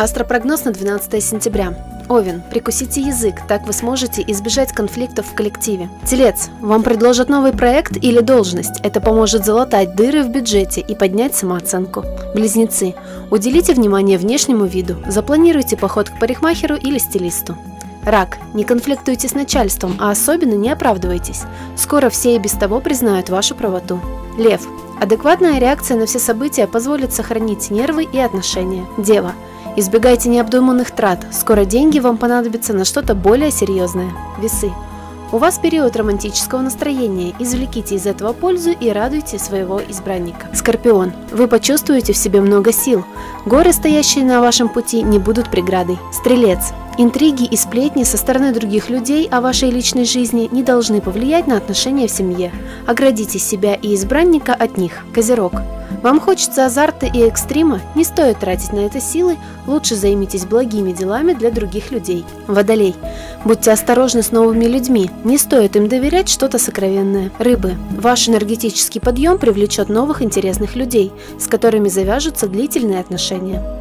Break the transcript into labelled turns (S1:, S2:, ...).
S1: Астропрогноз на 12 сентября. Овен, прикусите язык, так вы сможете избежать конфликтов в коллективе. Телец, вам предложат новый проект или должность. Это поможет залатать дыры в бюджете и поднять самооценку. Близнецы, уделите внимание внешнему виду, запланируйте поход к парикмахеру или стилисту. Рак, не конфликтуйте с начальством, а особенно не оправдывайтесь. Скоро все и без того признают вашу правоту. Лев, адекватная реакция на все события позволит сохранить нервы и отношения. Дева, Избегайте необдуманных трат, скоро деньги вам понадобятся на что-то более серьезное. Весы. У вас период романтического настроения, извлеките из этого пользу и радуйте своего избранника. Скорпион. Вы почувствуете в себе много сил. Горы, стоящие на вашем пути, не будут преградой. Стрелец. Интриги и сплетни со стороны других людей о вашей личной жизни не должны повлиять на отношения в семье. Оградите себя и избранника от них. Козерог. Вам хочется азарта и экстрима? Не стоит тратить на это силы, лучше займитесь благими делами для других людей. Водолей. Будьте осторожны с новыми людьми, не стоит им доверять что-то сокровенное. Рыбы. Ваш энергетический подъем привлечет новых интересных людей, с которыми завяжутся длительные отношения.